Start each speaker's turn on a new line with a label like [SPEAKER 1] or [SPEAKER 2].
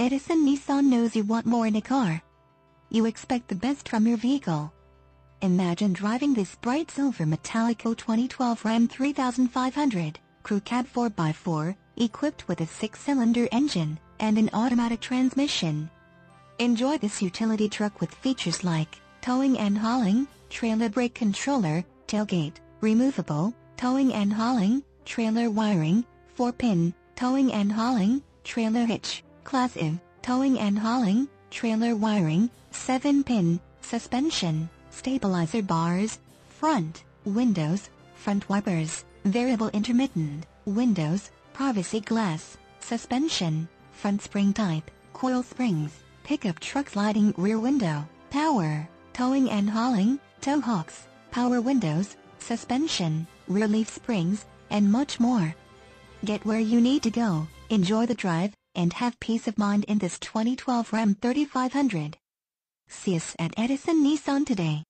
[SPEAKER 1] Edison Nissan knows you want more in a car. You expect the best from your vehicle. Imagine driving this bright silver Metallico 2012 Ram 3500 Crew Cab 4x4, equipped with a six-cylinder engine and an automatic transmission. Enjoy this utility truck with features like towing and hauling, trailer brake controller, tailgate, removable, towing and hauling, trailer wiring, 4-pin, towing and hauling, trailer hitch, Class I, towing and hauling, trailer wiring, 7-pin, suspension, stabilizer bars, front, windows, front wipers, variable intermittent, windows, privacy glass, suspension, front spring type, coil springs, pickup truck sliding rear window, power, towing and hauling, tow hooks, power windows, suspension, rear leaf springs, and much more. Get where you need to go, enjoy the drive, and have peace of mind in this 2012 Ram 3500. See us at Edison Nissan today.